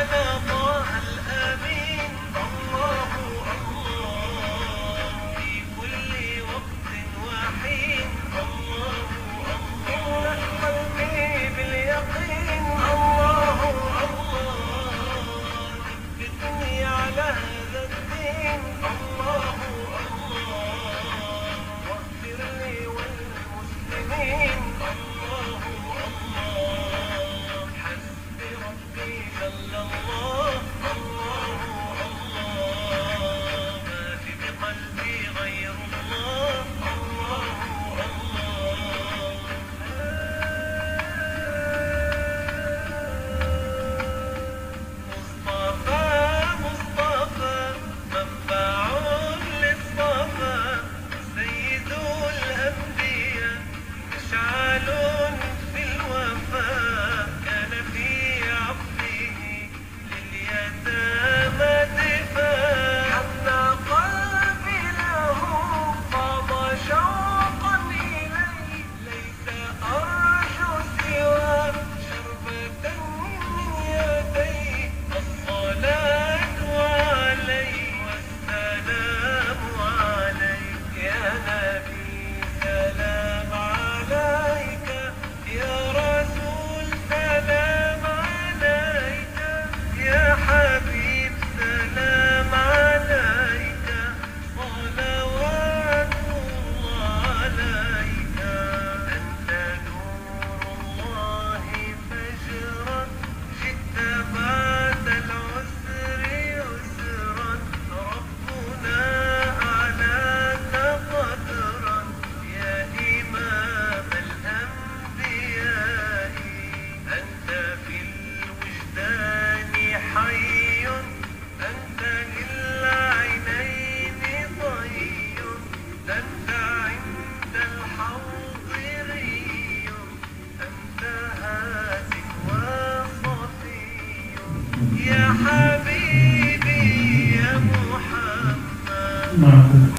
I'm a 嗯る。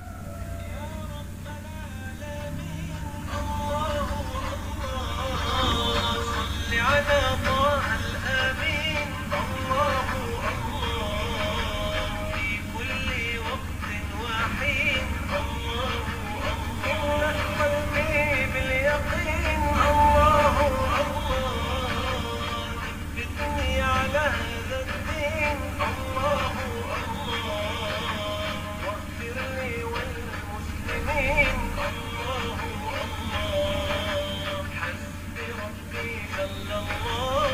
ربي صلى الله